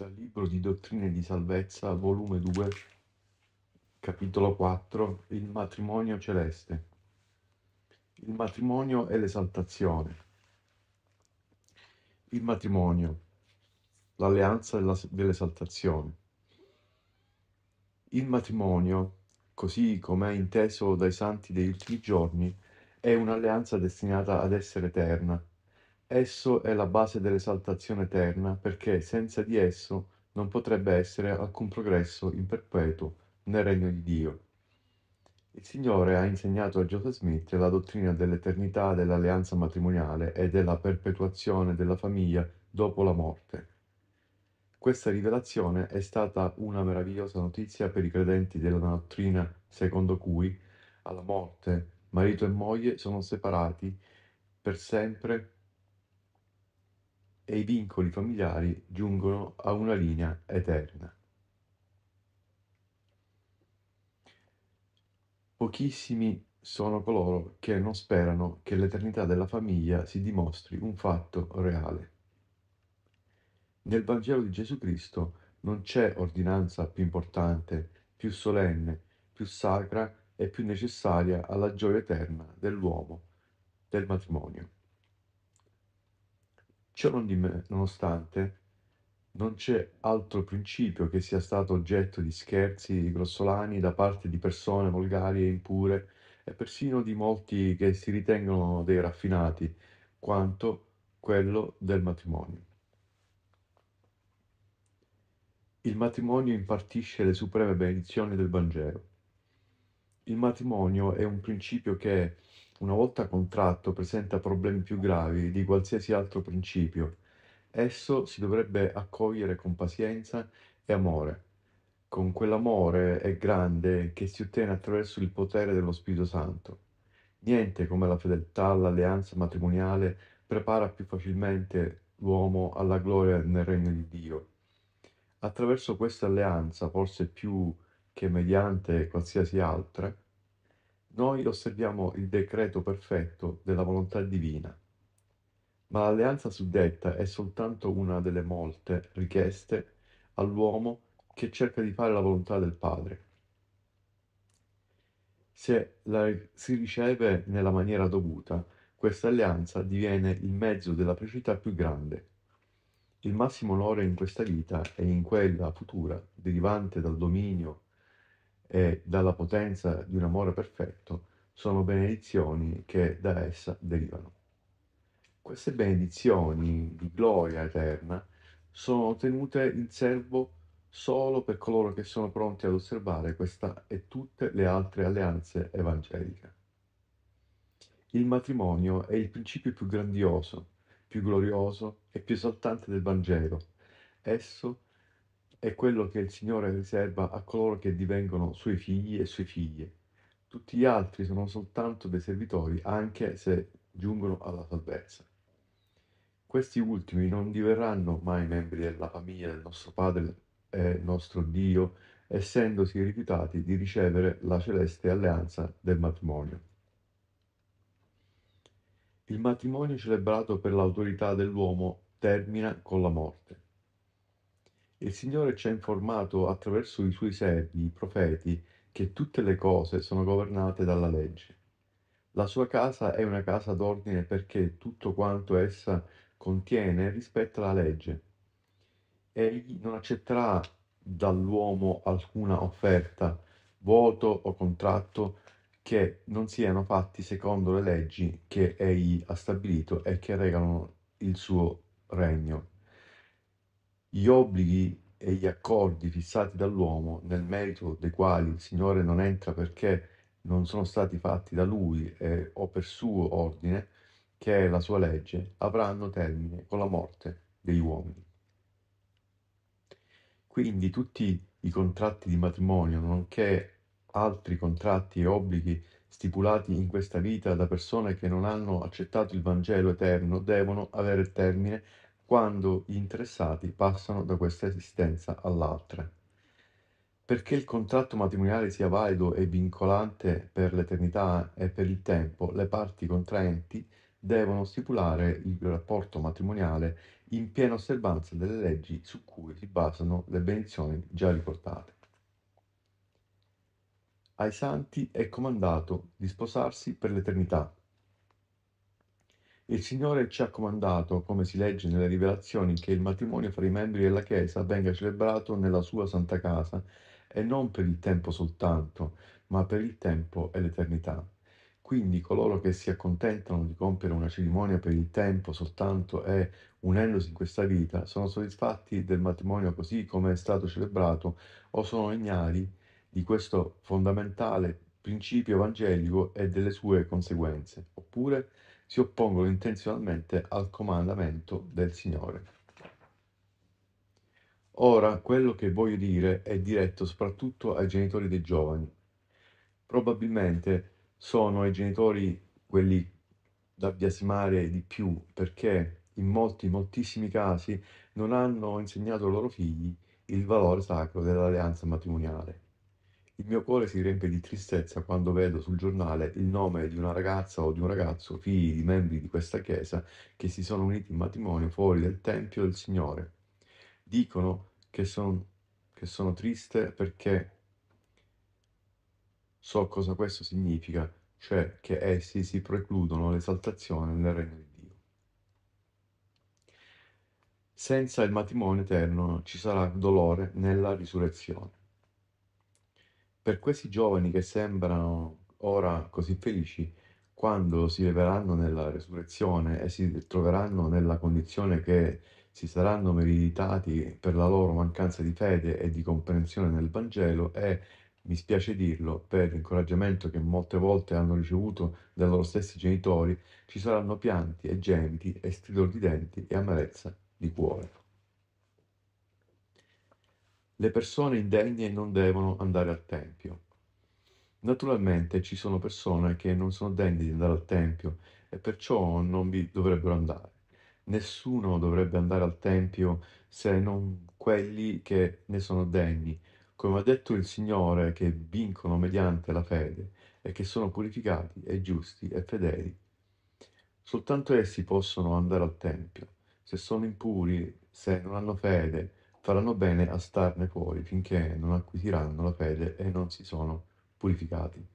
Dal Libro di Dottrine di Salvezza, volume 2, capitolo 4, Il matrimonio celeste. Il matrimonio e l'esaltazione. Il matrimonio, l'alleanza dell'esaltazione. Il matrimonio, così come è inteso dai santi degli ultimi giorni, è un'alleanza destinata ad essere eterna. Esso è la base dell'esaltazione eterna perché senza di esso non potrebbe essere alcun progresso in perpetuo nel regno di Dio. Il Signore ha insegnato a Joseph Smith la dottrina dell'eternità dell'alleanza matrimoniale e della perpetuazione della famiglia dopo la morte. Questa rivelazione è stata una meravigliosa notizia per i credenti della dottrina secondo cui, alla morte, marito e moglie sono separati per sempre e i vincoli familiari giungono a una linea eterna. Pochissimi sono coloro che non sperano che l'eternità della famiglia si dimostri un fatto reale. Nel Vangelo di Gesù Cristo non c'è ordinanza più importante, più solenne, più sacra e più necessaria alla gioia eterna dell'uomo, del matrimonio. Ciò non di me, nonostante, non c'è altro principio che sia stato oggetto di scherzi grossolani da parte di persone volgari e impure e persino di molti che si ritengono dei raffinati, quanto quello del matrimonio. Il matrimonio impartisce le supreme benedizioni del Vangelo. Il matrimonio è un principio che, una volta contratto, presenta problemi più gravi di qualsiasi altro principio. Esso si dovrebbe accogliere con pazienza e amore, con quell'amore è grande che si ottiene attraverso il potere dello Spirito Santo. Niente come la fedeltà all'alleanza matrimoniale prepara più facilmente l'uomo alla gloria nel regno di Dio. Attraverso questa alleanza, forse più che mediante qualsiasi altra, noi osserviamo il decreto perfetto della volontà divina. Ma l'alleanza suddetta è soltanto una delle molte richieste all'uomo che cerca di fare la volontà del Padre. Se la si riceve nella maniera dovuta, questa alleanza diviene il mezzo della felicità più grande. Il massimo onore in questa vita e in quella futura, derivante dal dominio e dalla potenza di un amore perfetto, sono benedizioni che da essa derivano. Queste benedizioni di gloria eterna sono tenute in serbo solo per coloro che sono pronti ad osservare questa e tutte le altre alleanze evangeliche. Il matrimonio è il principio più grandioso, più glorioso e più esaltante del Vangelo. Esso è quello che il Signore riserva a coloro che divengono suoi figli e sue figlie. Tutti gli altri sono soltanto dei servitori, anche se giungono alla salvezza. Questi ultimi non diverranno mai membri della famiglia del nostro Padre e nostro Dio, essendosi rifiutati di ricevere la celeste alleanza del matrimonio. Il matrimonio celebrato per l'autorità dell'uomo termina con la morte. Il Signore ci ha informato attraverso i suoi servi, i profeti, che tutte le cose sono governate dalla legge. La sua casa è una casa d'ordine perché tutto quanto essa contiene rispetta la legge. Egli non accetterà dall'uomo alcuna offerta, voto o contratto che non siano fatti secondo le leggi che egli ha stabilito e che regolano il suo regno. Gli obblighi e gli accordi fissati dall'uomo, nel merito dei quali il Signore non entra perché non sono stati fatti da Lui eh, o per suo ordine, che è la sua legge, avranno termine con la morte degli uomini. Quindi tutti i contratti di matrimonio, nonché altri contratti e obblighi stipulati in questa vita da persone che non hanno accettato il Vangelo eterno, devono avere termine quando gli interessati passano da questa esistenza all'altra. Perché il contratto matrimoniale sia valido e vincolante per l'eternità e per il tempo, le parti contraenti devono stipulare il rapporto matrimoniale in piena osservanza delle leggi su cui si basano le benedizioni già riportate. Ai santi è comandato di sposarsi per l'eternità. Il Signore ci ha comandato, come si legge nelle rivelazioni, che il matrimonio fra i membri della Chiesa venga celebrato nella sua santa casa e non per il tempo soltanto, ma per il tempo e l'eternità. Quindi coloro che si accontentano di compiere una cerimonia per il tempo soltanto e unendosi in questa vita sono soddisfatti del matrimonio così come è stato celebrato o sono ignari di questo fondamentale principio evangelico e delle sue conseguenze, oppure si oppongono intenzionalmente al comandamento del Signore. Ora, quello che voglio dire è diretto soprattutto ai genitori dei giovani. Probabilmente sono i genitori quelli da biasimare di più, perché in molti, moltissimi casi non hanno insegnato ai loro figli il valore sacro dell'alleanza matrimoniale. Il mio cuore si riempie di tristezza quando vedo sul giornale il nome di una ragazza o di un ragazzo, figli di membri di questa chiesa, che si sono uniti in matrimonio fuori del Tempio del Signore. Dicono che, son, che sono triste perché so cosa questo significa, cioè che essi si precludono l'esaltazione nel regno di Dio. Senza il matrimonio eterno ci sarà dolore nella risurrezione. Per questi giovani che sembrano ora così felici, quando si leveranno nella resurrezione e si troveranno nella condizione che si saranno meritati per la loro mancanza di fede e di comprensione nel Vangelo e, mi spiace dirlo, per l'incoraggiamento che molte volte hanno ricevuto dai loro stessi genitori, ci saranno pianti e gemiti e stridor di denti e amarezza di cuore. Le persone indegne non devono andare al Tempio. Naturalmente ci sono persone che non sono degne di andare al Tempio e perciò non vi dovrebbero andare. Nessuno dovrebbe andare al Tempio se non quelli che ne sono degni, come ha detto il Signore, che vincono mediante la fede e che sono purificati e giusti e fedeli. Soltanto essi possono andare al Tempio. Se sono impuri, se non hanno fede, faranno bene a starne fuori finché non acquisiranno la fede e non si sono purificati.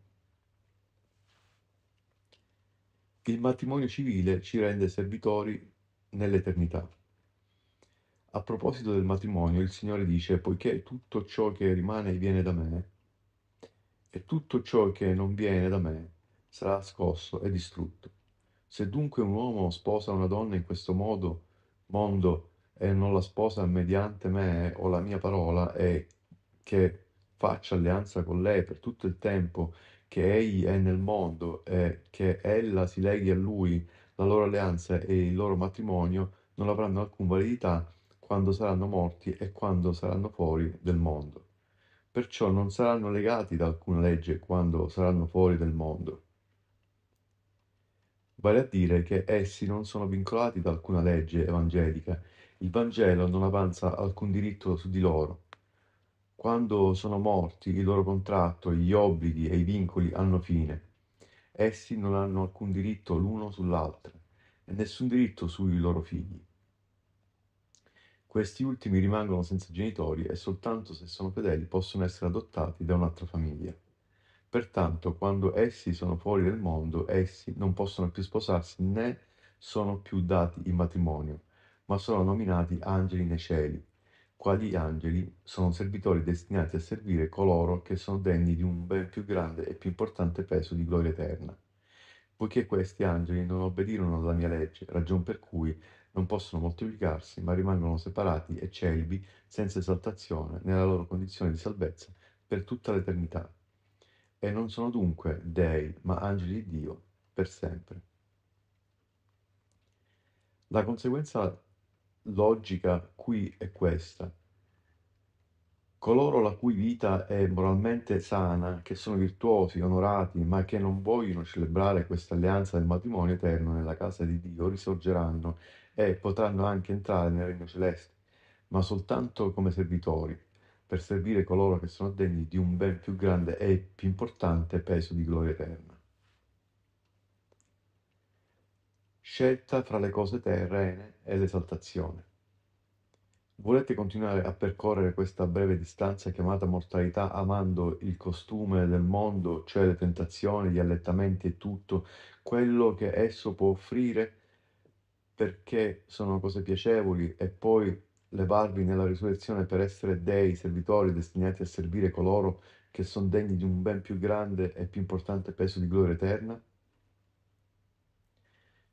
Il matrimonio civile ci rende servitori nell'eternità. A proposito del matrimonio, il Signore dice, poiché tutto ciò che rimane viene da me, e tutto ciò che non viene da me sarà scosso e distrutto. Se dunque un uomo sposa una donna in questo modo, mondo e non la sposa mediante me o la mia parola e che faccia alleanza con lei per tutto il tempo che egli è nel mondo e che ella si leghi a lui, la loro alleanza e il loro matrimonio non avranno alcuna validità quando saranno morti e quando saranno fuori del mondo. Perciò non saranno legati da alcuna legge quando saranno fuori del mondo. Vale a dire che essi non sono vincolati da alcuna legge evangelica il Vangelo non avanza alcun diritto su di loro. Quando sono morti, il loro contratto, gli obblighi e i vincoli hanno fine. Essi non hanno alcun diritto l'uno sull'altro e nessun diritto sui loro figli. Questi ultimi rimangono senza genitori e soltanto se sono fedeli possono essere adottati da un'altra famiglia. Pertanto, quando essi sono fuori del mondo, essi non possono più sposarsi né sono più dati in matrimonio, ma sono nominati angeli nei cieli. Quali angeli sono servitori destinati a servire coloro che sono degni di un ben più grande e più importante peso di gloria eterna. Poiché questi angeli non obbedirono alla mia legge, ragion per cui non possono moltiplicarsi, ma rimangono separati e celibi senza esaltazione nella loro condizione di salvezza per tutta l'eternità. E non sono dunque dei, ma angeli di Dio per sempre. La conseguenza logica qui è questa. Coloro la cui vita è moralmente sana, che sono virtuosi, onorati, ma che non vogliono celebrare questa alleanza del matrimonio eterno nella casa di Dio, risorgeranno e potranno anche entrare nel regno celeste, ma soltanto come servitori, per servire coloro che sono degni di un ben più grande e più importante peso di gloria eterna. Scelta fra le cose terrene e l'esaltazione. Volete continuare a percorrere questa breve distanza chiamata mortalità amando il costume del mondo, cioè le tentazioni, gli allettamenti e tutto quello che esso può offrire perché sono cose piacevoli e poi levarvi nella risurrezione per essere dei servitori destinati a servire coloro che sono degni di un ben più grande e più importante peso di gloria eterna?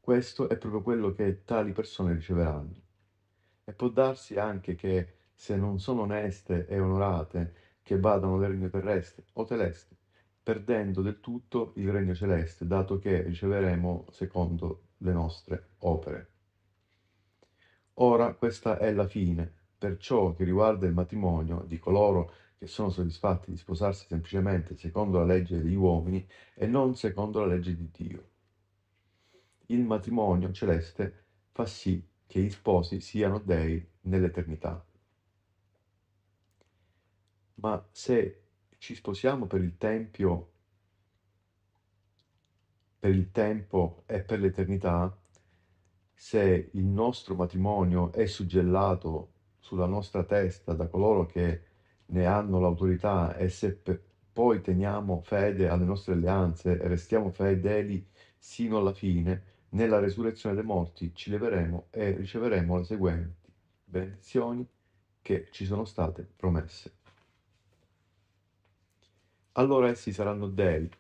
Questo è proprio quello che tali persone riceveranno. E può darsi anche che se non sono oneste e onorate, che vadano nel regno terrestre o celeste, perdendo del tutto il regno celeste, dato che riceveremo secondo le nostre opere. Ora questa è la fine, per ciò che riguarda il matrimonio di coloro che sono soddisfatti di sposarsi semplicemente secondo la legge degli uomini e non secondo la legge di Dio. Il matrimonio celeste fa sì che gli sposi siano dei nell'eternità. Ma se ci sposiamo per il tempio, per il tempo e per l'eternità, se il nostro matrimonio è suggellato sulla nostra testa da coloro che ne hanno l'autorità e se poi teniamo fede alle nostre alleanze e restiamo fedeli sino alla fine, nella resurrezione dei morti ci leveremo e riceveremo le seguenti benedizioni che ci sono state promesse. Allora essi saranno dei,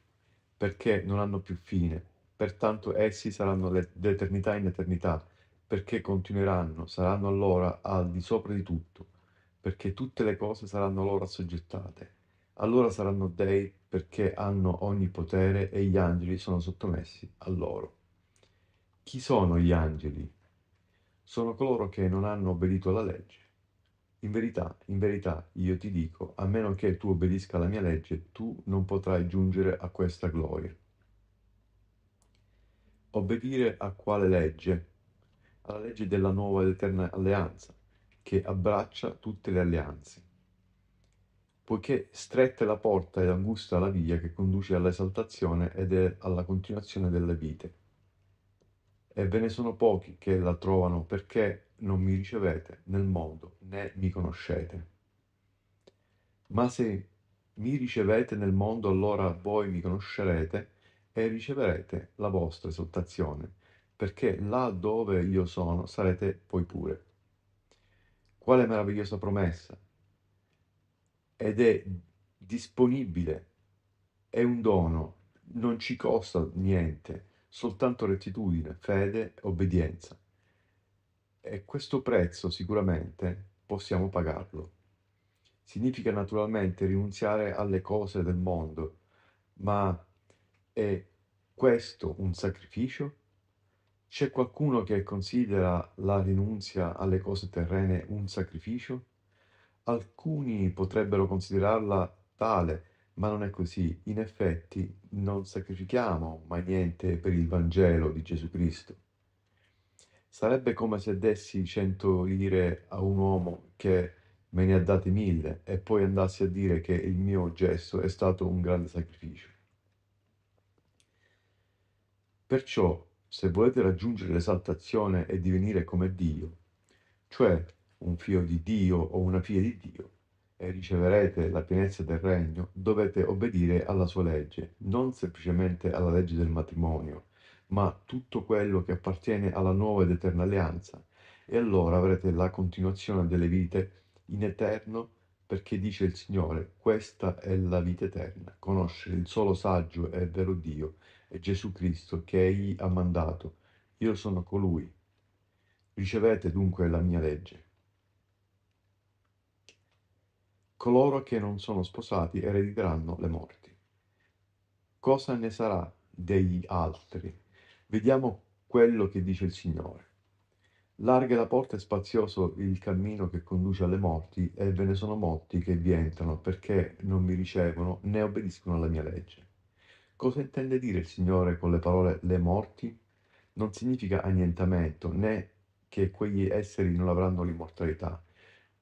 perché non hanno più fine, pertanto essi saranno d'eternità in eternità, perché continueranno, saranno allora al di sopra di tutto, perché tutte le cose saranno loro assoggettate. Allora saranno dei perché hanno ogni potere e gli angeli sono sottomessi a loro. Chi sono gli angeli? Sono coloro che non hanno obbedito alla legge. In verità, in verità, io ti dico, a meno che tu obbedisca alla mia legge, tu non potrai giungere a questa gloria. Obbedire a quale legge? Alla legge della nuova ed eterna alleanza, che abbraccia tutte le alleanze. Poiché stretta è la porta ed angusta la via che conduce all'esaltazione ed alla continuazione delle vite e ve ne sono pochi che la trovano perché non mi ricevete nel mondo né mi conoscete. Ma se mi ricevete nel mondo, allora voi mi conoscerete e riceverete la vostra esaltazione, perché là dove io sono sarete voi pure. Quale meravigliosa promessa! Ed è disponibile, è un dono, non ci costa niente soltanto rettitudine, fede, obbedienza. E questo prezzo sicuramente possiamo pagarlo. Significa naturalmente rinunziare alle cose del mondo, ma è questo un sacrificio? C'è qualcuno che considera la rinunzia alle cose terrene un sacrificio? Alcuni potrebbero considerarla tale, ma non è così. In effetti non sacrifichiamo mai niente per il Vangelo di Gesù Cristo. Sarebbe come se dessi cento lire a un uomo che me ne ha date mille e poi andassi a dire che il mio gesto è stato un grande sacrificio. Perciò, se volete raggiungere l'esaltazione e divenire come Dio, cioè un figlio di Dio o una figlia di Dio, e riceverete la pienezza del regno, dovete obbedire alla sua legge, non semplicemente alla legge del matrimonio, ma tutto quello che appartiene alla nuova ed eterna alleanza. E allora avrete la continuazione delle vite in eterno, perché dice il Signore, questa è la vita eterna, conoscere il solo saggio e vero Dio e Gesù Cristo che Egli ha mandato. Io sono colui. Ricevete dunque la mia legge. Coloro che non sono sposati erediteranno le morti. Cosa ne sarà degli altri? Vediamo quello che dice il Signore. Larga la porta e spazioso il cammino che conduce alle morti, e ve ne sono molti che vi entrano perché non mi ricevono né obbediscono alla mia legge. Cosa intende dire il Signore con le parole le morti? Non significa annientamento, né che quegli esseri non avranno l'immortalità.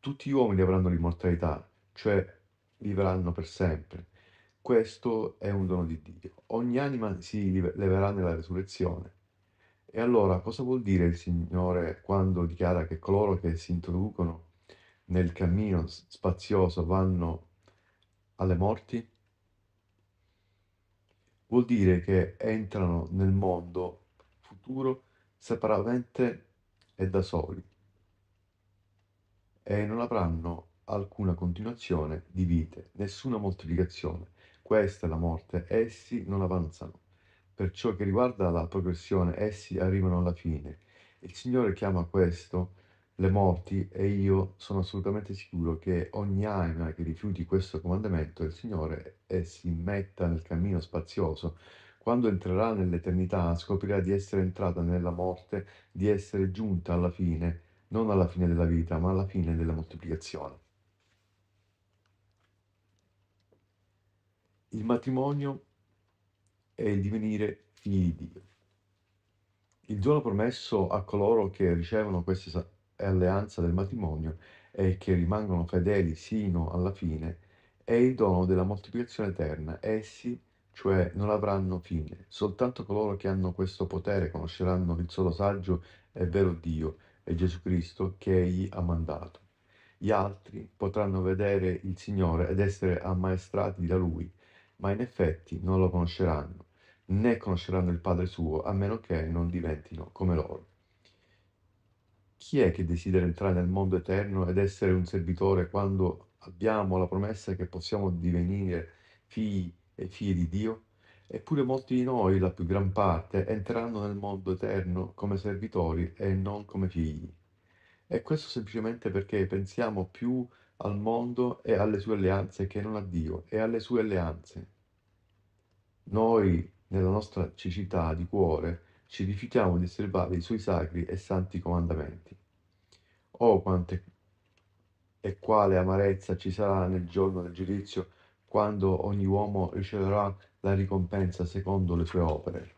Tutti gli uomini avranno l'immortalità, cioè vivranno per sempre. Questo è un dono di Dio. Ogni anima si leverà nella resurrezione E allora cosa vuol dire il Signore quando dichiara che coloro che si introducono nel cammino spazioso vanno alle morti? Vuol dire che entrano nel mondo futuro separatamente e da soli e non avranno alcuna continuazione di vite, nessuna moltiplicazione. Questa è la morte, essi non avanzano. Per ciò che riguarda la progressione, essi arrivano alla fine. Il Signore chiama questo le morti e io sono assolutamente sicuro che ogni anima che rifiuti questo comandamento del Signore e si metta nel cammino spazioso, quando entrerà nell'eternità scoprirà di essere entrata nella morte, di essere giunta alla fine non alla fine della vita, ma alla fine della moltiplicazione. Il matrimonio è il divenire figli di Dio. Il dono promesso a coloro che ricevono questa alleanza del matrimonio e che rimangono fedeli sino alla fine è il dono della moltiplicazione eterna. Essi, cioè, non avranno fine. Soltanto coloro che hanno questo potere conosceranno il solo saggio e vero Dio e Gesù Cristo che Egli ha mandato. Gli altri potranno vedere il Signore ed essere ammaestrati da Lui, ma in effetti non lo conosceranno né conosceranno il Padre suo, a meno che non diventino come loro. Chi è che desidera entrare nel mondo eterno ed essere un servitore quando abbiamo la promessa che possiamo divenire figli e figlie di Dio? Eppure molti di noi, la più gran parte, entreranno nel mondo eterno come servitori e non come figli. E questo semplicemente perché pensiamo più al mondo e alle sue alleanze che non a Dio e alle sue alleanze. Noi, nella nostra cecità di cuore, ci rifiutiamo di osservare i suoi sacri e santi comandamenti. Oh, quante e quale amarezza ci sarà nel giorno del giudizio, quando ogni uomo riceverà la ricompensa secondo le sue opere.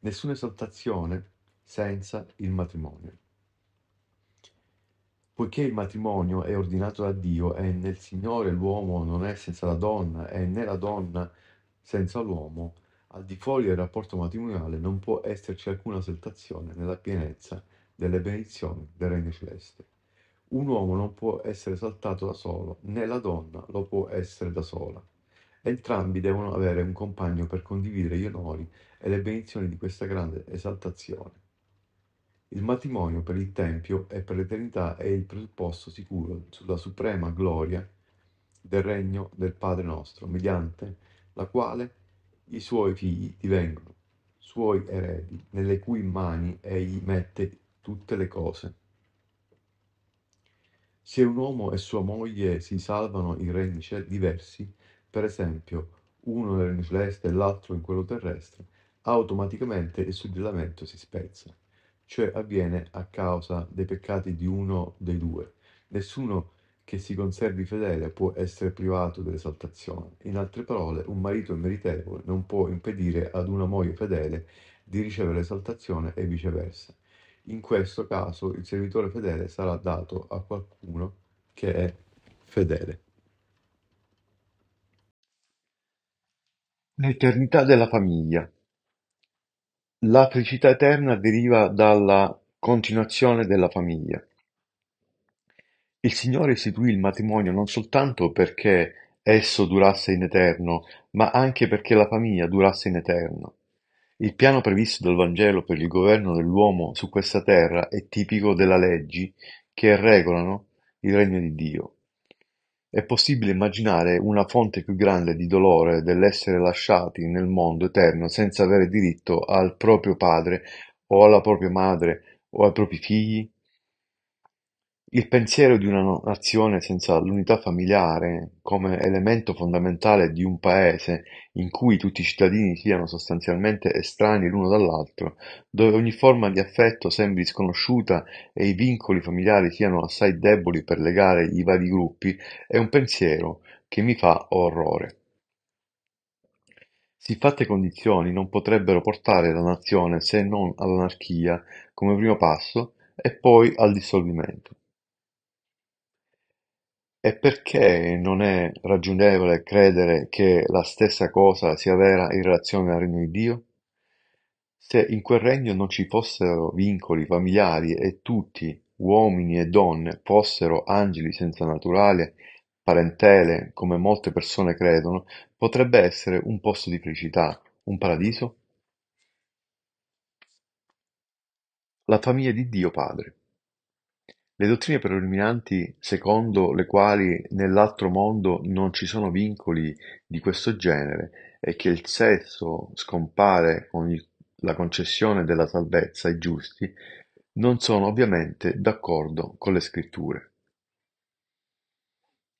Nessuna esaltazione senza il matrimonio. Poiché il matrimonio è ordinato da Dio e nel Signore l'uomo non è senza la donna e né la donna senza l'uomo, al di fuori del rapporto matrimoniale non può esserci alcuna esaltazione nella pienezza delle benedizioni del Regno Celeste. Un uomo non può essere esaltato da solo, né la donna lo può essere da sola. Entrambi devono avere un compagno per condividere gli onori e le benedizioni di questa grande esaltazione. Il matrimonio per il Tempio e per l'eternità è il presupposto sicuro sulla suprema gloria del regno del Padre nostro, mediante la quale i suoi figli divengono suoi eredi, nelle cui mani egli mette tutte le cose. Se un uomo e sua moglie si salvano in regni diversi, per esempio uno nel regno celeste e l'altro in quello terrestre, automaticamente il suggellamento si spezza, cioè avviene a causa dei peccati di uno dei due. Nessuno che si conservi fedele può essere privato dell'esaltazione. In altre parole, un marito meritevole non può impedire ad una moglie fedele di ricevere l'esaltazione e viceversa. In questo caso il servitore fedele sarà dato a qualcuno che è fedele. L'eternità della famiglia. La felicità eterna deriva dalla continuazione della famiglia. Il Signore istituì il matrimonio non soltanto perché esso durasse in eterno, ma anche perché la famiglia durasse in eterno. Il piano previsto dal Vangelo per il governo dell'uomo su questa terra è tipico delle leggi che regolano il regno di Dio. È possibile immaginare una fonte più grande di dolore dell'essere lasciati nel mondo eterno senza avere diritto al proprio padre o alla propria madre o ai propri figli? Il pensiero di una nazione senza l'unità familiare, come elemento fondamentale di un paese in cui tutti i cittadini siano sostanzialmente estranei l'uno dall'altro, dove ogni forma di affetto sembri sconosciuta e i vincoli familiari siano assai deboli per legare i vari gruppi, è un pensiero che mi fa orrore. Siffatte condizioni non potrebbero portare la nazione se non all'anarchia come primo passo e poi al dissolvimento. E perché non è ragionevole credere che la stessa cosa sia vera in relazione al regno di Dio? Se in quel regno non ci fossero vincoli familiari e tutti, uomini e donne, fossero angeli senza naturale parentela, come molte persone credono, potrebbe essere un posto di felicità, un paradiso? La famiglia di Dio Padre. Le dottrine predominanti secondo le quali nell'altro mondo non ci sono vincoli di questo genere e che il sesso scompare con la concessione della salvezza ai giusti, non sono ovviamente d'accordo con le scritture.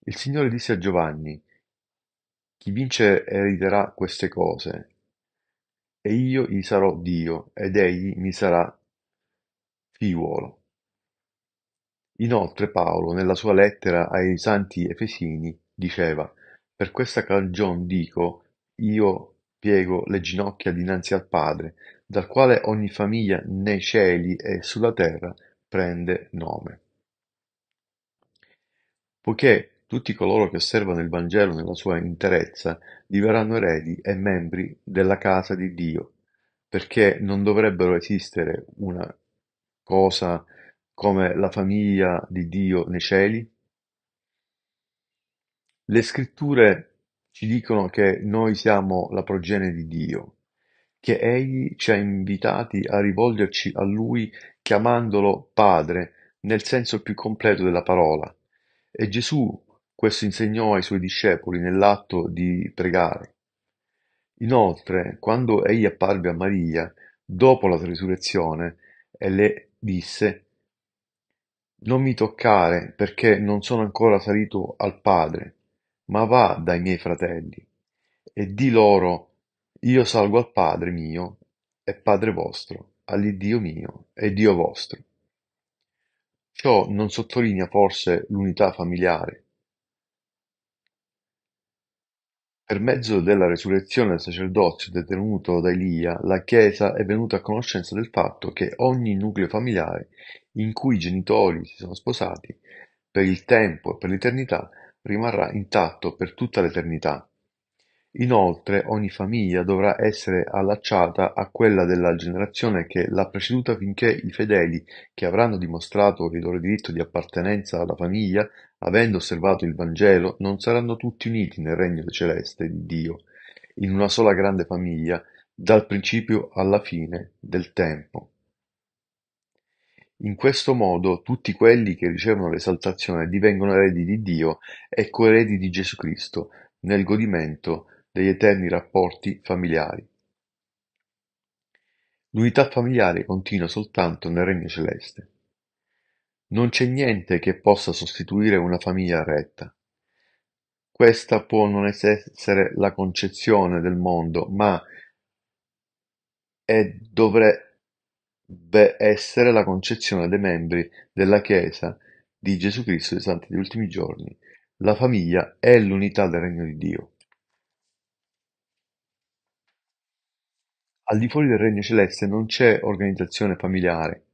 Il Signore disse a Giovanni: Chi vince erediterà queste cose, e io gli sarò Dio, ed egli mi sarà figliuolo. Inoltre Paolo, nella sua lettera ai santi Efesini, diceva: Per questa cagion dico, io piego le ginocchia dinanzi al Padre, dal quale ogni famiglia nei cieli e sulla terra prende nome. Poiché tutti coloro che osservano il Vangelo nella sua interezza diverranno eredi e membri della casa di Dio, perché non dovrebbero esistere una cosa come la famiglia di Dio nei cieli? Le scritture ci dicono che noi siamo la progenie di Dio, che Egli ci ha invitati a rivolgerci a Lui chiamandolo Padre nel senso più completo della parola, e Gesù questo insegnò ai suoi discepoli nell'atto di pregare. Inoltre, quando egli apparve a Maria dopo la risurrezione e le disse non mi toccare, perché non sono ancora salito al Padre, ma va dai miei fratelli, e di loro, Io salgo al Padre mio e Padre vostro, all'Iddio mio e Dio vostro. Ciò non sottolinea forse l'unità familiare? Per mezzo della resurrezione del sacerdozio detenuto da Elia, la Chiesa è venuta a conoscenza del fatto che ogni nucleo familiare in cui i genitori si sono sposati, per il tempo e per l'eternità, rimarrà intatto per tutta l'eternità. Inoltre ogni famiglia dovrà essere allacciata a quella della generazione che l'ha preceduta finché i fedeli, che avranno dimostrato il loro diritto di appartenenza alla famiglia, avendo osservato il Vangelo, non saranno tutti uniti nel regno celeste di Dio, in una sola grande famiglia, dal principio alla fine del tempo. In questo modo tutti quelli che ricevono l'esaltazione divengono eredi di Dio e coeredi di Gesù Cristo nel godimento degli eterni rapporti familiari. L'unità familiare continua soltanto nel Regno Celeste. Non c'è niente che possa sostituire una famiglia retta. Questa può non essere la concezione del mondo, ma è dovrebbe essere la concezione dei membri della Chiesa di Gesù Cristo dei Santi degli Ultimi Giorni. La famiglia è l'unità del Regno di Dio. Al di fuori del Regno Celeste non c'è organizzazione familiare,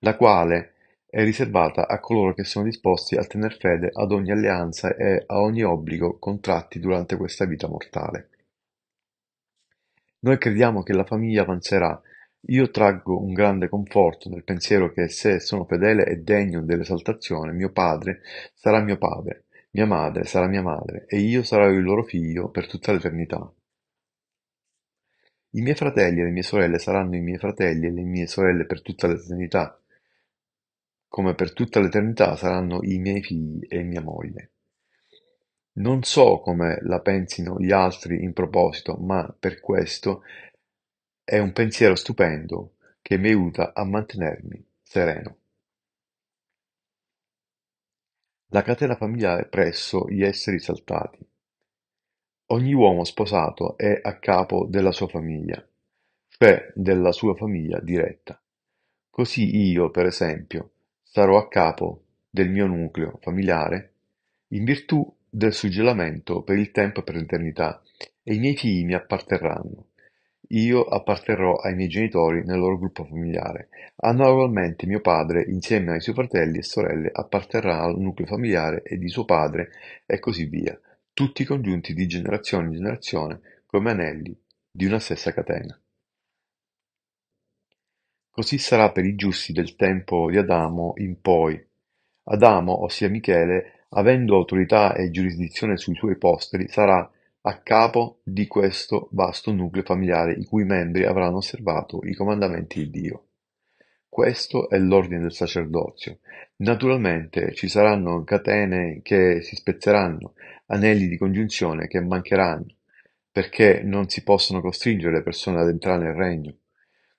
la quale è riservata a coloro che sono disposti a tener fede ad ogni alleanza e a ogni obbligo contratti durante questa vita mortale. Noi crediamo che la famiglia avanzerà. Io traggo un grande conforto nel pensiero che se sono fedele e degno dell'esaltazione, mio padre sarà mio padre, mia madre sarà mia madre, e io sarò il loro figlio per tutta l'eternità. I miei fratelli e le mie sorelle saranno i miei fratelli e le mie sorelle per tutta l'eternità, come per tutta l'eternità saranno i miei figli e mia moglie. Non so come la pensino gli altri in proposito, ma per questo è un pensiero stupendo che mi aiuta a mantenermi sereno. La catena familiare presso gli esseri saltati. Ogni uomo sposato è a capo della sua famiglia, cioè della sua famiglia diretta. Così io, per esempio, sarò a capo del mio nucleo familiare in virtù del suggellamento per il tempo e per l'eternità, e i miei figli mi apparterranno. Io apparterrò ai miei genitori nel loro gruppo familiare. Analogamente mio padre, insieme ai suoi fratelli e sorelle, apparterrà al nucleo familiare e di suo padre, e così via tutti congiunti di generazione in generazione come anelli di una stessa catena. Così sarà per i giusti del tempo di Adamo in poi. Adamo, ossia Michele, avendo autorità e giurisdizione sui suoi posteri, sarà a capo di questo vasto nucleo familiare i cui membri avranno osservato i comandamenti di Dio. Questo è l'ordine del sacerdozio. Naturalmente ci saranno catene che si spezzeranno, anelli di congiunzione che mancheranno, perché non si possono costringere le persone ad entrare nel regno.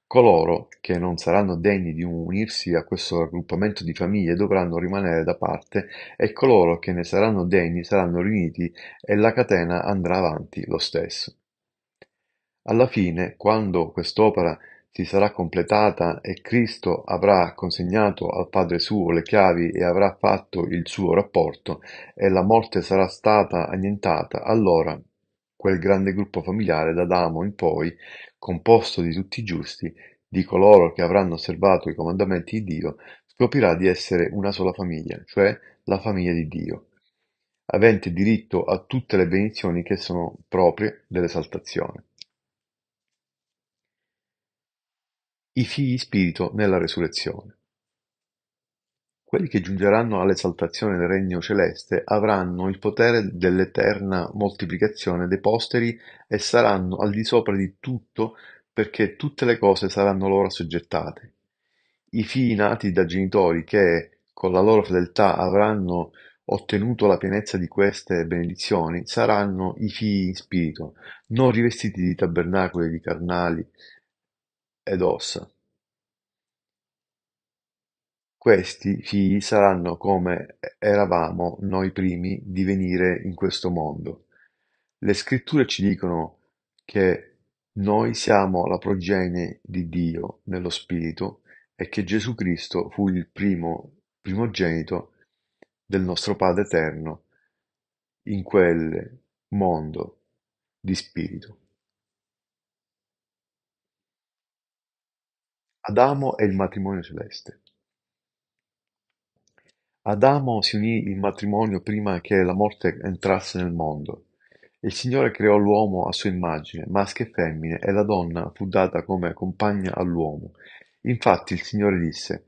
Coloro che non saranno degni di unirsi a questo raggruppamento di famiglie dovranno rimanere da parte e coloro che ne saranno degni saranno riuniti e la catena andrà avanti lo stesso. Alla fine, quando quest'opera si sarà completata e Cristo avrà consegnato al Padre suo le chiavi e avrà fatto il suo rapporto e la morte sarà stata annientata, allora quel grande gruppo familiare da Adamo in poi composto di tutti i giusti, di coloro che avranno osservato i comandamenti di Dio, scoprirà di essere una sola famiglia, cioè la famiglia di Dio, avente diritto a tutte le benedizioni che sono proprie dell'esaltazione. I figli spirito nella resurrezione. Quelli che giungeranno all'esaltazione del regno celeste avranno il potere dell'eterna moltiplicazione dei posteri e saranno al di sopra di tutto perché tutte le cose saranno loro assoggettate. I figli nati da genitori che, con la loro fedeltà, avranno ottenuto la pienezza di queste benedizioni, saranno i figli in spirito, non rivestiti di tabernacoli di carnali ed ossa. Questi figli saranno come eravamo noi primi di venire in questo mondo. Le scritture ci dicono che noi siamo la progenie di Dio nello Spirito e che Gesù Cristo fu il primo primogenito del nostro Padre eterno in quel mondo di spirito. Adamo e il matrimonio celeste. Adamo si unì in matrimonio prima che la morte entrasse nel mondo. Il Signore creò l'uomo a sua immagine, maschio e femmine, e la donna fu data come compagna all'uomo. Infatti il Signore disse,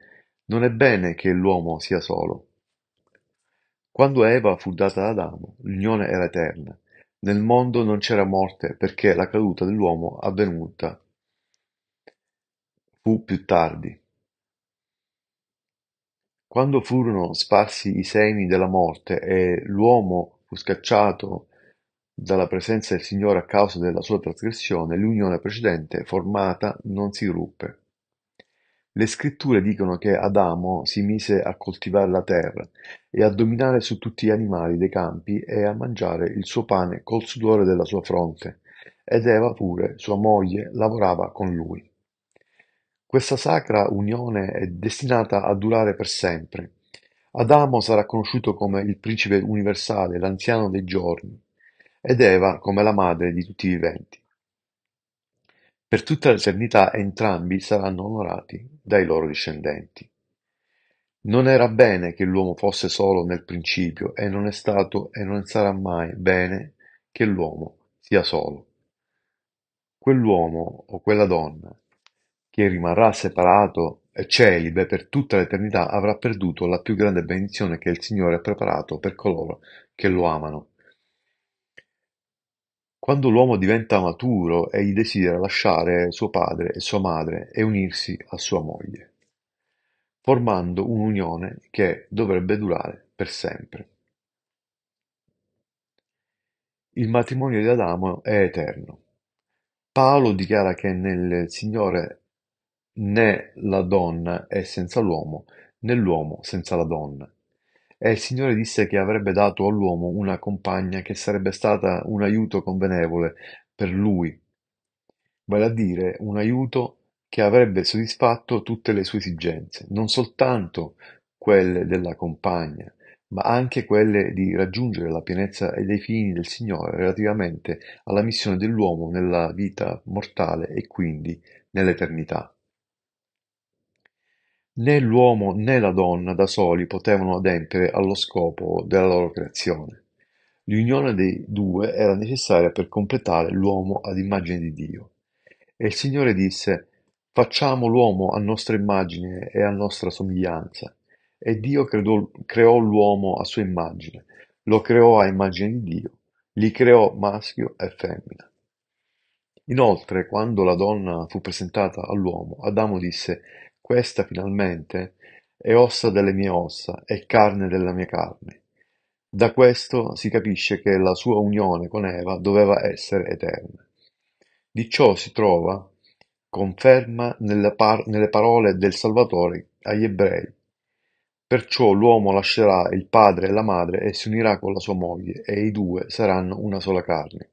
Non è bene che l'uomo sia solo. Quando Eva fu data ad Adamo, l'unione era eterna. Nel mondo non c'era morte perché la caduta dell'uomo avvenuta fu più tardi. Quando furono sparsi i semi della morte e l'uomo fu scacciato dalla presenza del Signore a causa della sua trasgressione, l'unione precedente formata non si ruppe. Le scritture dicono che Adamo si mise a coltivare la terra e a dominare su tutti gli animali dei campi e a mangiare il suo pane col sudore della sua fronte, ed Eva pure, sua moglie, lavorava con lui. Questa sacra unione è destinata a durare per sempre. Adamo sarà conosciuto come il principe universale, l'anziano dei giorni, ed Eva come la madre di tutti i viventi. Per tutta l'eternità entrambi saranno onorati dai loro discendenti. Non era bene che l'uomo fosse solo nel principio e non è stato e non sarà mai bene che l'uomo sia solo. Quell'uomo o quella donna che rimarrà separato e celibe per tutta l'eternità avrà perduto la più grande benedizione che il Signore ha preparato per coloro che lo amano. Quando l'uomo diventa maturo egli desidera lasciare suo padre e sua madre e unirsi a sua moglie, formando un'unione che dovrebbe durare per sempre. Il matrimonio di Adamo è eterno. Paolo dichiara che nel Signore Né la donna è senza l'uomo, né l'uomo senza la donna. E il Signore disse che avrebbe dato all'uomo una compagna che sarebbe stata un aiuto convenevole per lui, vale a dire un aiuto che avrebbe soddisfatto tutte le sue esigenze, non soltanto quelle della compagna, ma anche quelle di raggiungere la pienezza dei fini del Signore relativamente alla missione dell'uomo nella vita mortale e quindi nell'eternità. Né l'uomo né la donna da soli potevano adempiere allo scopo della loro creazione. L'unione dei due era necessaria per completare l'uomo ad immagine di Dio. E il Signore disse, Facciamo l'uomo a nostra immagine e a nostra somiglianza. E Dio credo- creò l'uomo a sua immagine, lo creò a immagine di Dio, li creò maschio e femmina. Inoltre, quando la donna fu presentata all'uomo, Adamo disse: Questa finalmente è ossa delle mie ossa e carne della mia carne. Da questo si capisce che la sua unione con Eva doveva essere eterna. Di ciò si trova conferma nelle, par- nelle parole del Salvatore agli Ebrei. Perciò l'uomo lascerà il padre e la madre e si unirà con la sua moglie, e i due saranno una sola carne.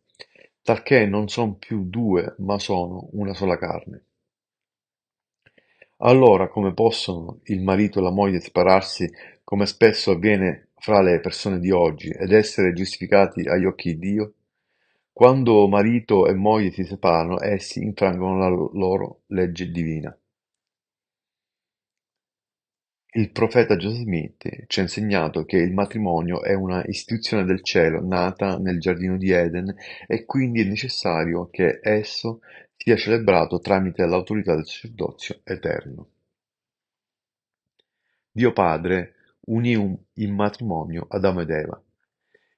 Talché non son più due, ma sono una sola carne. Allora come possono il marito e la moglie separarsi come spesso avviene fra le persone di oggi ed essere giustificati agli occhi di Dio? Quando marito e moglie si separano, essi infrangono la loro legge divina. Il profeta Joseph Smith ci ha insegnato che il matrimonio è una istituzione del cielo nata nel giardino di Eden e quindi è necessario che esso sia celebrato tramite l'autorità del sacerdozio eterno. Dio Padre unì in matrimonio Adamo ed Eva.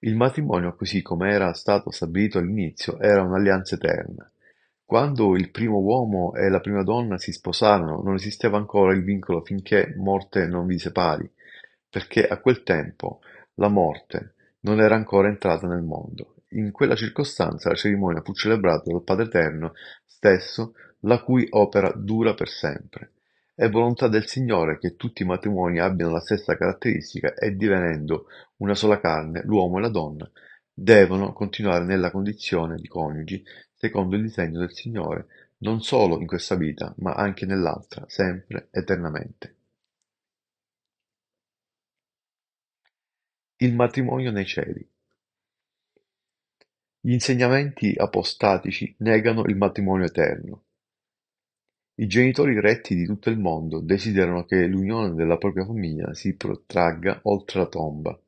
Il matrimonio, così come era stato stabilito all'inizio, era un'alleanza eterna. Quando il primo uomo e la prima donna si sposarono, non esisteva ancora il vincolo finché morte non vi separi, perché a quel tempo la morte non era ancora entrata nel mondo. In quella circostanza la cerimonia fu celebrata dal Padre Eterno stesso, la cui opera dura per sempre. È volontà del Signore che tutti i matrimoni abbiano la stessa caratteristica e divenendo una sola carne, l'uomo e la donna devono continuare nella condizione di coniugi secondo il disegno del Signore, non solo in questa vita, ma anche nell'altra, sempre, eternamente. Il matrimonio nei cieli. Gli insegnamenti apostatici negano il matrimonio eterno. I genitori retti di tutto il mondo desiderano che l'unione della propria famiglia si protragga oltre la tomba.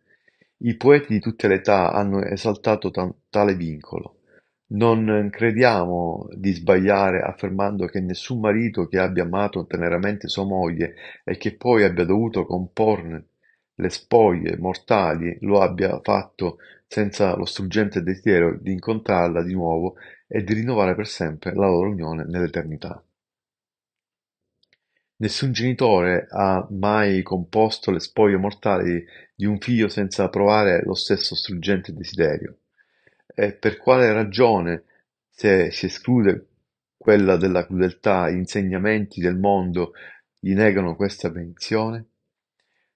I poeti di tutte le età hanno esaltato tale vincolo. Non crediamo di sbagliare affermando che nessun marito che abbia amato teneramente sua moglie e che poi abbia dovuto comporne le spoglie mortali lo abbia fatto senza lo struggente desiderio di incontrarla di nuovo e di rinnovare per sempre la loro unione nell'eternità. Nessun genitore ha mai composto le spoglie mortali di un figlio senza provare lo stesso struggente desiderio. E per quale ragione, se si esclude quella della crudeltà, gli insegnamenti del mondo gli negano questa benedizione?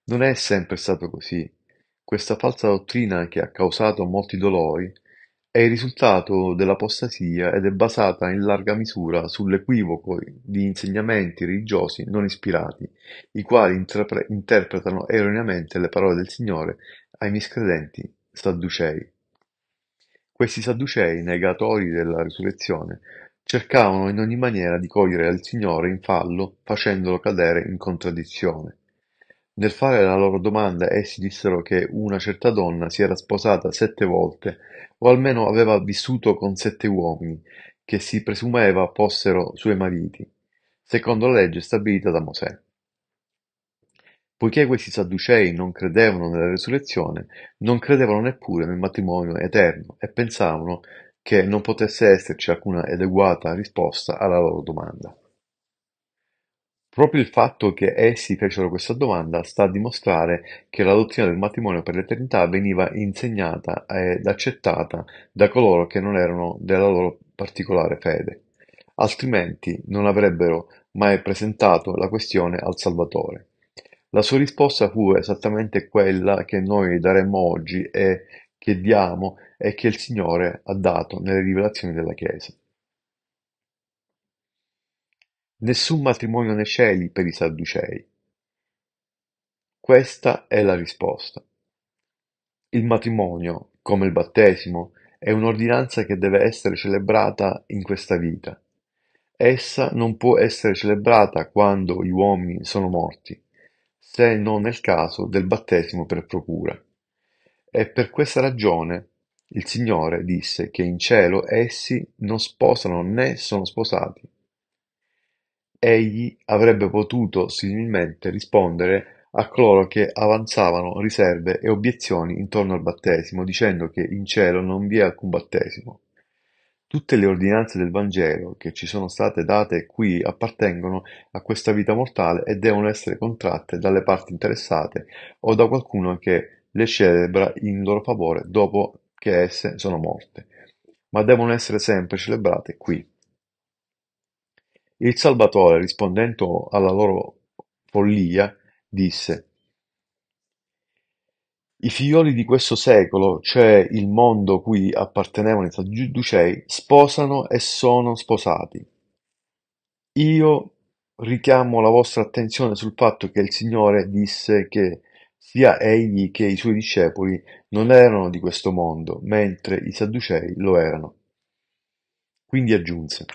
Non è sempre stato così. Questa falsa dottrina, che ha causato molti dolori, è il risultato dell'apostasia ed è basata in larga misura sull'equivoco di insegnamenti religiosi non ispirati, i quali interpre- interpretano erroneamente le parole del Signore ai miscredenti sadducei. Questi Sadducei, negatori della risurrezione, cercavano in ogni maniera di cogliere il Signore in fallo facendolo cadere in contraddizione. Nel fare la loro domanda essi dissero che una certa donna si era sposata sette volte o almeno aveva vissuto con sette uomini, che si presumeva fossero suoi mariti, secondo la legge stabilita da Mosè. Poiché questi Sadducei non credevano nella resurrezione, non credevano neppure nel matrimonio eterno e pensavano che non potesse esserci alcuna adeguata risposta alla loro domanda. Proprio il fatto che essi fecero questa domanda sta a dimostrare che la dottrina del matrimonio per l'eternità veniva insegnata ed accettata da coloro che non erano della loro particolare fede, altrimenti non avrebbero mai presentato la questione al Salvatore. La sua risposta fu esattamente quella che noi daremmo oggi e che diamo e che il Signore ha dato nelle rivelazioni della Chiesa. Nessun matrimonio nei cieli per i Sadducei. Questa è la risposta. Il matrimonio, come il battesimo, è un'ordinanza che deve essere celebrata in questa vita. Essa non può essere celebrata quando gli uomini sono morti se non nel caso del battesimo per procura. E per questa ragione il Signore disse che in cielo essi non sposano né sono sposati. Egli avrebbe potuto similmente rispondere a coloro che avanzavano riserve e obiezioni intorno al battesimo, dicendo che in cielo non vi è alcun battesimo. Tutte le ordinanze del Vangelo che ci sono state date qui appartengono a questa vita mortale e devono essere contratte dalle parti interessate o da qualcuno che le celebra in loro favore dopo che esse sono morte, ma devono essere sempre celebrate qui. Il Salvatore, rispondendo alla loro follia, disse i figlioli di questo secolo, cioè il mondo cui appartenevano i Sadducei, sposano e sono sposati. Io richiamo la vostra attenzione sul fatto che il Signore disse che sia egli che i suoi discepoli non erano di questo mondo, mentre i Sadducei lo erano. Quindi aggiunse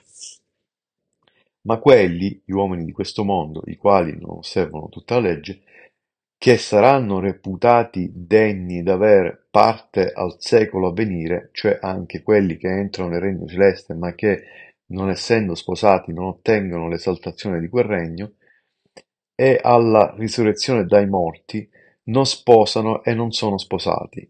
ma quelli, gli uomini di questo mondo, i quali non osservano tutta la legge, che saranno reputati degni d'aver parte al secolo a venire, cioè anche quelli che entrano nel regno celeste, ma che, non essendo sposati, non ottengono l'esaltazione di quel regno, e alla risurrezione dai morti non sposano e non sono sposati,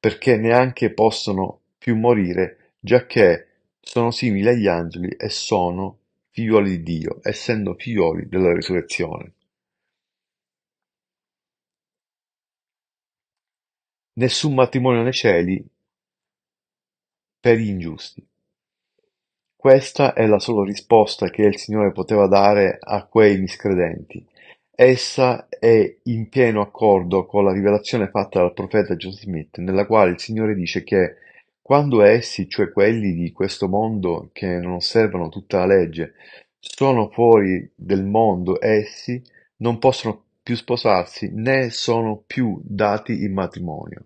perché neanche possono più morire, giacché sono simili agli angeli e sono figliuoli di Dio, essendo figliuoli della risurrezione. Nessun matrimonio nei cieli per gli ingiusti. Questa è la sola risposta che il Signore poteva dare a quei miscredenti. Essa è in pieno accordo con la rivelazione fatta dal profeta Joseph Smith, nella quale il Signore dice che quando essi, cioè quelli di questo mondo che non osservano tutta la legge, sono fuori del mondo, essi non possono più sposarsi né sono più dati in matrimonio,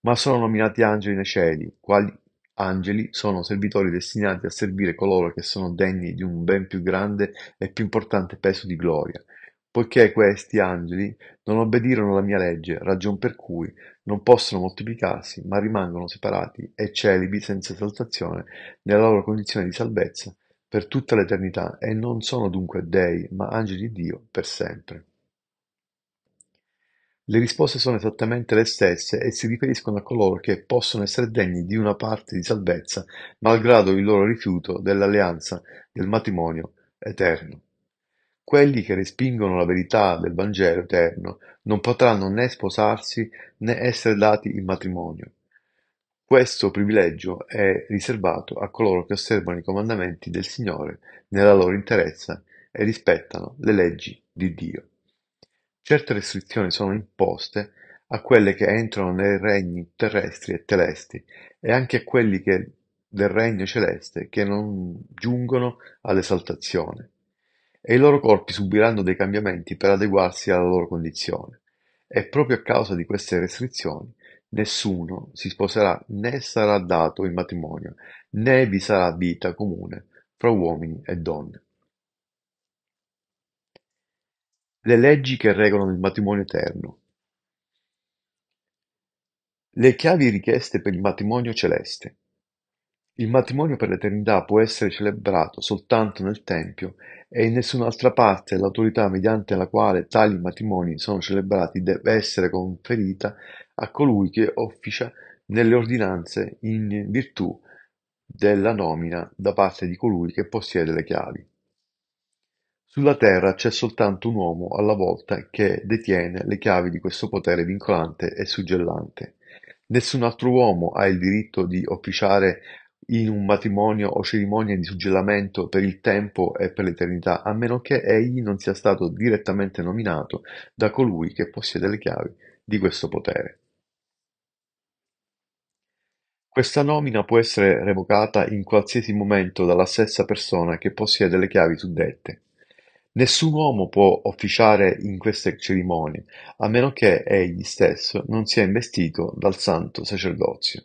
ma sono nominati angeli nei cieli, quali angeli sono servitori destinati a servire coloro che sono degni di un ben più grande e più importante peso di gloria, poiché questi angeli non obbedirono alla mia legge, ragion per cui non possono moltiplicarsi, ma rimangono separati e celibi senza esaltazione nella loro condizione di salvezza per tutta l'eternità e non sono dunque dei, ma angeli di Dio per sempre. Le risposte sono esattamente le stesse e si riferiscono a coloro che possono essere degni di una parte di salvezza, malgrado il loro rifiuto dell'alleanza del matrimonio eterno. Quelli che respingono la verità del Vangelo eterno non potranno né sposarsi né essere dati in matrimonio. Questo privilegio è riservato a coloro che osservano i comandamenti del Signore nella loro interezza e rispettano le leggi di Dio. Certe restrizioni sono imposte a quelle che entrano nei regni terrestri e celesti e anche a quelli che, del regno celeste che non giungono all'esaltazione e i loro corpi subiranno dei cambiamenti per adeguarsi alla loro condizione. E proprio a causa di queste restrizioni, nessuno si sposerà né sarà dato in matrimonio, né vi sarà vita comune fra uomini e donne. Le leggi che regolano il matrimonio eterno. Le chiavi richieste per il matrimonio celeste. Il matrimonio per l'eternità può essere celebrato soltanto nel Tempio e in nessun'altra parte l'autorità mediante la quale tali matrimoni sono celebrati deve essere conferita a colui che officia nelle ordinanze in virtù della nomina da parte di colui che possiede le chiavi. Sulla terra c'è soltanto un uomo alla volta che detiene le chiavi di questo potere vincolante e suggellante. Nessun altro uomo ha il diritto di officiare in un matrimonio o cerimonia di suggellamento per il tempo e per l'eternità, a meno che egli non sia stato direttamente nominato da colui che possiede le chiavi di questo potere. Questa nomina può essere revocata in qualsiasi momento dalla stessa persona che possiede le chiavi suddette. Nessun uomo può officiare in queste cerimonie, a meno che egli stesso non sia investito dal santo sacerdozio.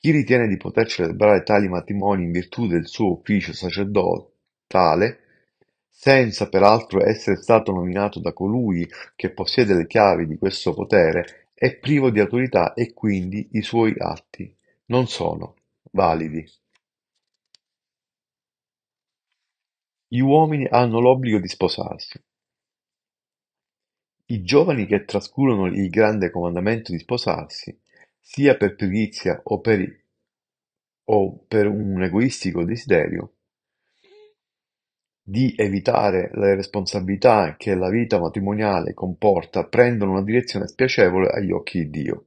Chi ritiene di poter celebrare tali matrimoni in virtù del suo ufficio sacerdotale, senza peraltro essere stato nominato da colui che possiede le chiavi di questo potere, è privo di autorità e quindi i suoi atti non sono validi. Gli uomini hanno l'obbligo di sposarsi. I giovani che trascurano il grande comandamento di sposarsi, sia per pigrizia o per, o per un egoistico desiderio di evitare le responsabilità che la vita matrimoniale comporta, prendono una direzione spiacevole agli occhi di Dio.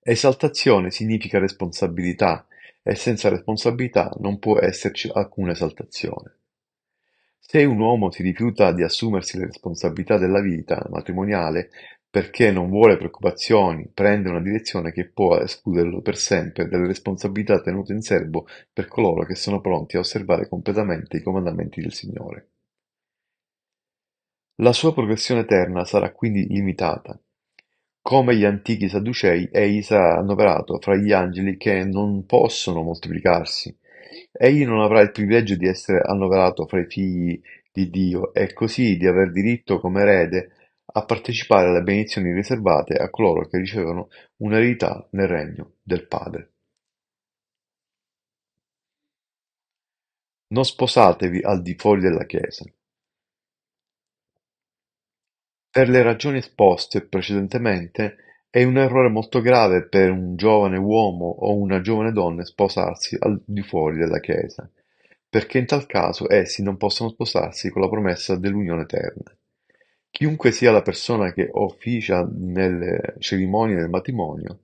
Esaltazione significa responsabilità e senza responsabilità non può esserci alcuna esaltazione. Se un uomo si rifiuta di assumersi le responsabilità della vita matrimoniale perché non vuole preoccupazioni, prende una direzione che può escluderlo per sempre dalle responsabilità tenute in serbo per coloro che sono pronti a osservare completamente i comandamenti del Signore. La sua progressione eterna sarà quindi limitata, come gli antichi Sadducei, egli sarà annoverato fra gli angeli che non possono moltiplicarsi. Egli non avrà il privilegio di essere annoverato fra i figli di Dio e così di aver diritto come erede a partecipare alle benedizioni riservate a coloro che ricevono un'eredità nel regno del Padre. Non sposatevi al di fuori della Chiesa. Per le ragioni esposte precedentemente, è un errore molto grave per un giovane uomo o una giovane donna sposarsi al di fuori della Chiesa, perché in tal caso essi non possono sposarsi con la promessa dell'unione eterna. Chiunque sia la persona che officia nelle cerimonie del matrimonio,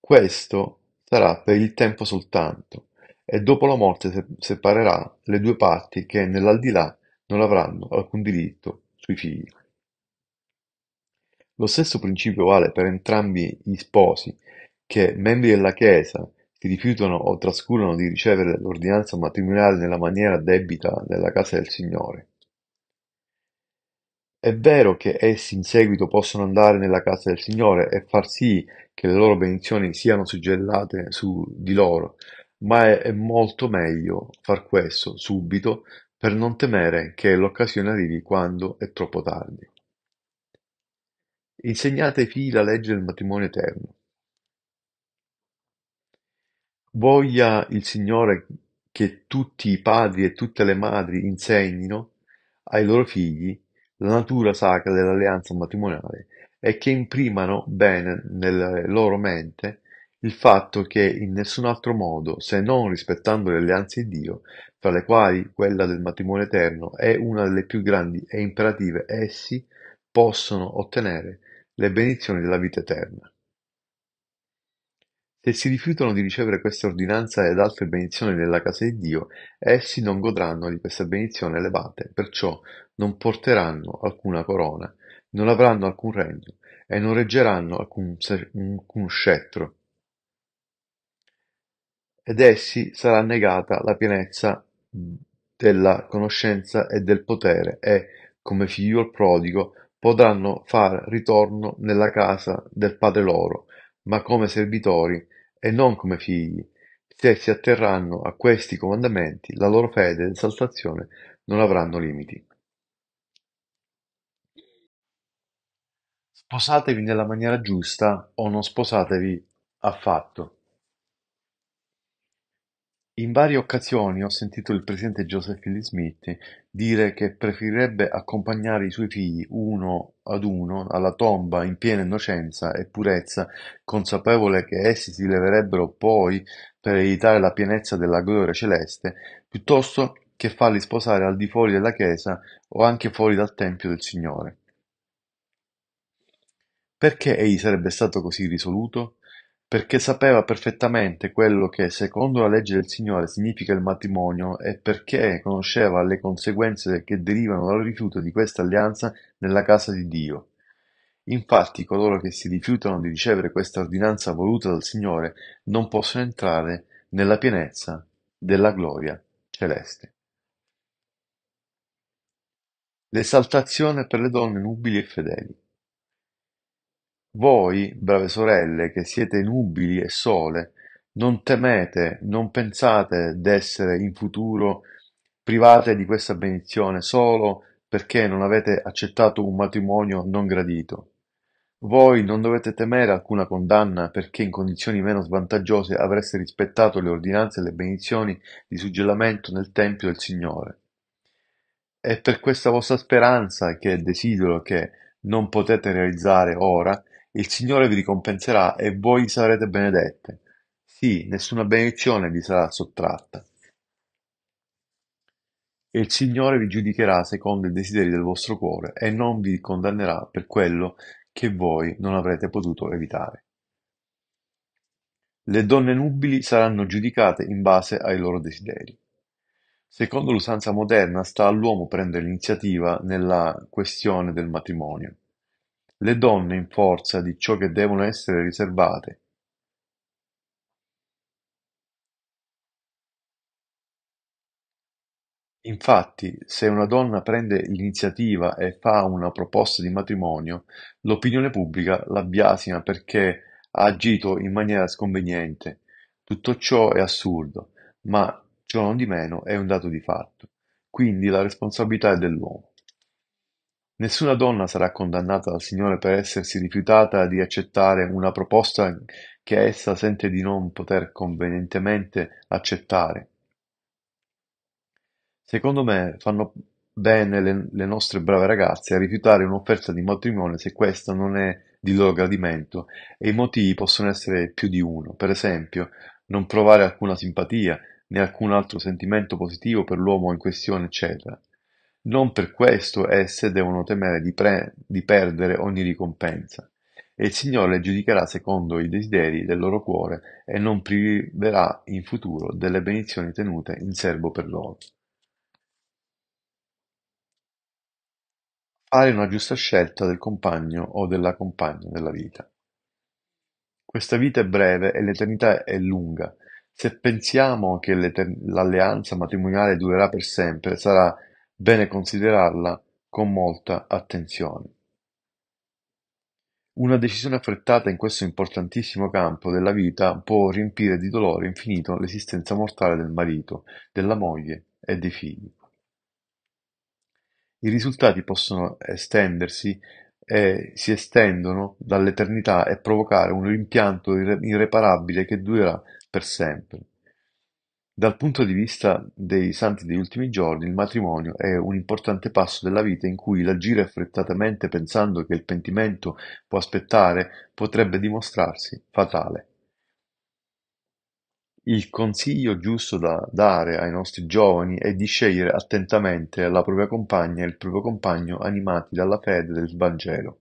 questo sarà per il tempo soltanto, e dopo la morte separerà le due parti che nell'aldilà non avranno alcun diritto sui figli. Lo stesso principio vale per entrambi gli sposi che, membri della Chiesa, si rifiutano o trascurano di ricevere l'ordinanza matrimoniale nella maniera debita nella casa del Signore. È vero che essi in seguito possono andare nella casa del Signore e far sì che le loro benedizioni siano suggellate su di loro, ma è, è molto meglio far questo subito per non temere che l'occasione arrivi quando è troppo tardi. Insegnate ai figli la legge del matrimonio eterno. Voglia il Signore che tutti i padri e tutte le madri insegnino ai loro figli la natura sacra dell'alleanza matrimoniale e che imprimano bene nella loro mente il fatto che in nessun altro modo, se non rispettando le alleanze di Dio, fra le quali quella del matrimonio eterno è una delle più grandi e imperative, essi possono ottenere le benedizioni della vita eterna. Se si rifiutano di ricevere questa ordinanza ed altre benedizioni nella casa di Dio, essi non godranno di questa benedizione elevate, perciò non porteranno alcuna corona, non avranno alcun regno e non reggeranno alcun, alcun scettro. Ed essi sarà negata la pienezza della conoscenza e del potere e, come figliuol prodigo, potranno far ritorno nella casa del padre loro, ma come servitori e non come figli. Se si atterranno a questi comandamenti, la loro fede ed esaltazione non avranno limiti. Sposatevi nella maniera giusta o non sposatevi affatto. In varie occasioni ho sentito il presidente Joseph. Smith dire che preferirebbe accompagnare i suoi figli uno ad uno alla tomba in piena innocenza e purezza, consapevole che essi si leverebbero poi per ereditare la pienezza della gloria celeste, piuttosto che farli sposare al di fuori della chiesa o anche fuori dal tempio del Signore. Perché egli sarebbe stato così risoluto? Perché sapeva perfettamente quello che, secondo la legge del Signore, significa il matrimonio e perché conosceva le conseguenze che derivano dal rifiuto di questa alleanza nella casa di Dio. Infatti coloro che si rifiutano di ricevere questa ordinanza voluta dal Signore non possono entrare nella pienezza della gloria celeste. L'esaltazione per le donne nubili e fedeli. Voi, brave sorelle, che siete nubili e sole, non temete, non pensate d'essere in futuro private di questa benedizione solo perché non avete accettato un matrimonio non gradito. Voi non dovete temere alcuna condanna perché in condizioni meno svantaggiose avreste rispettato le ordinanze e le benedizioni di suggellamento nel Tempio del Signore. È per questa vostra speranza che desidero che non potete realizzare ora, il Signore vi ricompenserà e voi sarete benedette. Sì, nessuna benedizione vi sarà sottratta. E il Signore vi giudicherà secondo i desideri del vostro cuore e non vi condannerà per quello che voi non avrete potuto evitare. Le donne nubili saranno giudicate in base ai loro desideri. Secondo l'usanza moderna sta all'uomo prendere l'iniziativa nella questione del matrimonio. Le donne in forza di ciò che devono essere riservate Infatti, se una donna prende l'iniziativa e fa una proposta di matrimonio, l'opinione pubblica la biasima perché ha agito in maniera sconveniente. Tutto ciò è assurdo, ma ciò non di meno è un dato di fatto. Quindi la responsabilità è dell'uomo. Nessuna donna sarà condannata dal Signore per essersi rifiutata di accettare una proposta che essa sente di non poter convenientemente accettare. Secondo me fanno bene le, le nostre brave ragazze a rifiutare un'offerta di matrimonio se questa non è di loro gradimento e i motivi possono essere più di uno. Per esempio, non provare alcuna simpatia né alcun altro sentimento positivo per l'uomo in questione, eccetera. Non per questo esse devono temere di, perdere ogni ricompensa, e il Signore le giudicherà secondo i desideri del loro cuore e non priverà in futuro delle benedizioni tenute in serbo per loro. Fare una giusta scelta del compagno o della compagna della vita. Questa vita è breve e l'eternità è lunga. Se pensiamo che l'alleanza matrimoniale durerà per sempre, sarà bene considerarla con molta attenzione. Una decisione affrettata in questo importantissimo campo della vita può riempire di dolore infinito l'esistenza mortale del marito, della moglie e dei figli. I risultati possono estendersi e si estendono dall'eternità e provocare un rimpianto irreparabile che durerà per sempre. Dal punto di vista dei santi degli ultimi giorni, il matrimonio è un importante passo della vita in cui l'agire affrettatamente pensando che il pentimento può aspettare potrebbe dimostrarsi fatale. Il consiglio giusto da dare ai nostri giovani è di scegliere attentamente la propria compagna e il proprio compagno animati dalla fede del Vangelo.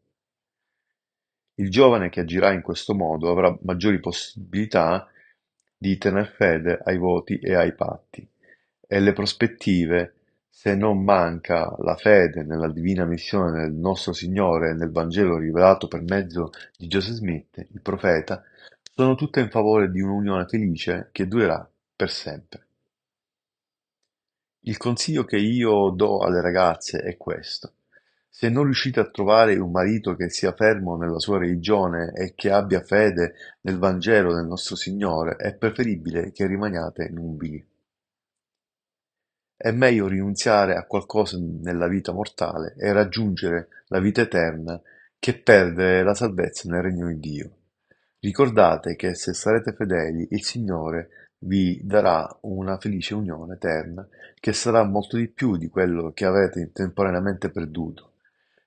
Il giovane che agirà in questo modo avrà maggiori possibilità di tener fede ai voti e ai patti, e le prospettive, se non manca la fede nella divina missione del nostro Signore e nel Vangelo rivelato per mezzo di Joseph Smith, il profeta, sono tutte in favore di un'unione felice che durerà per sempre. Il consiglio che io do alle ragazze è questo. Se non riuscite a trovare un marito che sia fermo nella sua religione e che abbia fede nel Vangelo del nostro Signore, è preferibile che rimaniate nubili. È meglio rinunziare a qualcosa nella vita mortale e raggiungere la vita eterna che perdere la salvezza nel regno di Dio. Ricordate che se sarete fedeli il Signore vi darà una felice unione eterna che sarà molto di più di quello che avete temporaneamente perduto.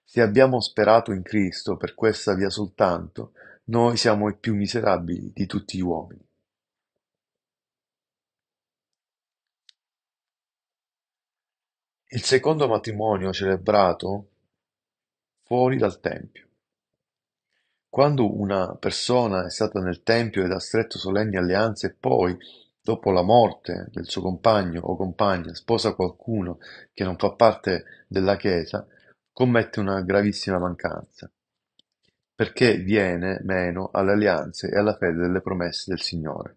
Se abbiamo sperato in Cristo per questa via soltanto, noi siamo i più miserabili di tutti gli uomini. Il secondo matrimonio celebrato fuori dal Tempio. Quando una persona è stata nel Tempio ed ha stretto solenni alleanze e poi, dopo la morte del suo compagno o compagna, sposa qualcuno che non fa parte della Chiesa, commette una gravissima mancanza, perché viene meno alle alleanze e alla fede delle promesse del Signore.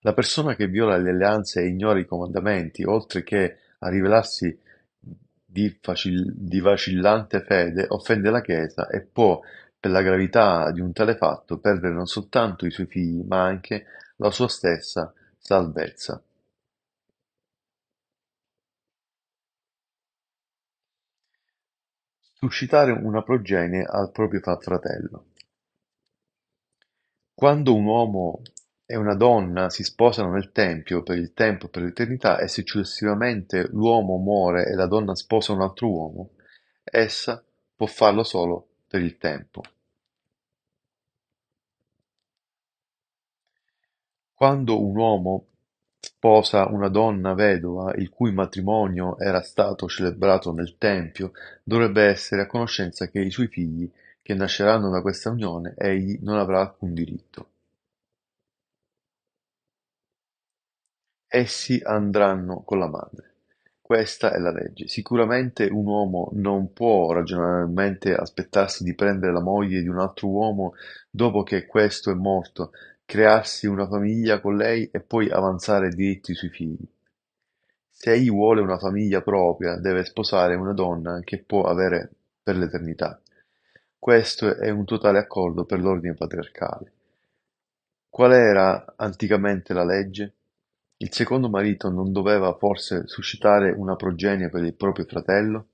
La persona che viola le alleanze e ignora i comandamenti, oltre che a rivelarsi di vacillante fede offende la Chiesa e può, per la gravità di un tale fatto, perdere non soltanto i suoi figli, ma anche la sua stessa salvezza. Suscitare una progenie al proprio fratello. Quando un uomo e una donna si sposano nel Tempio per il tempo e per l'eternità e successivamente l'uomo muore e la donna sposa un altro uomo, essa può farlo solo per il tempo. Quando un uomo sposa una donna vedova il cui matrimonio era stato celebrato nel Tempio, dovrebbe essere a conoscenza che i suoi figli, che nasceranno da questa unione, egli non avrà alcun diritto. Essi andranno con la madre. Questa è la legge. Sicuramente un uomo non può ragionevolmente aspettarsi di prendere la moglie di un altro uomo dopo che questo è morto, crearsi una famiglia con lei e poi avanzare diritti sui figli. Se egli vuole una famiglia propria, deve sposare una donna che può avere per l'eternità. Questo è un totale accordo per l'ordine patriarcale. Qual era anticamente la legge? Il secondo marito non doveva forse suscitare una progenie per il proprio fratello?